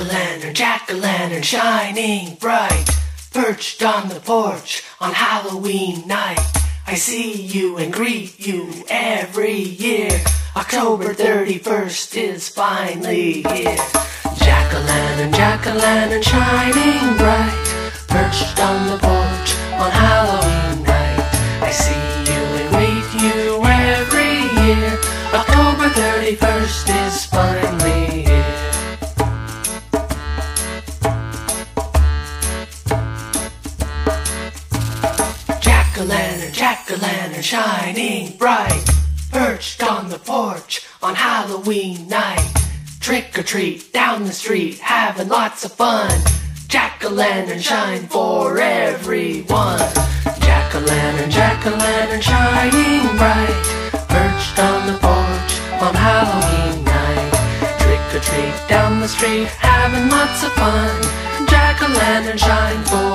Jack-o'-lantern, jack-o'-lantern, shining bright, perched on the porch on Halloween night. I see you and greet you every year. October 31st is finally here. Jack-o'-lantern, jack-o'-lantern, shining bright, perched on the porch on Halloween night. I see you and greet you every year. October 31st is finally Jack-o'-lantern, jack-o'-lantern, shining bright, perched on the porch on Halloween night. Trick or treat down the street, having lots of fun. Jack-o'-lantern, shine for everyone. Jack-o'-lantern, jack-o'-lantern, shining bright, perched on the porch on Halloween night. Trick or treat down the street, having lots of fun. Jack-o'-lantern, shine for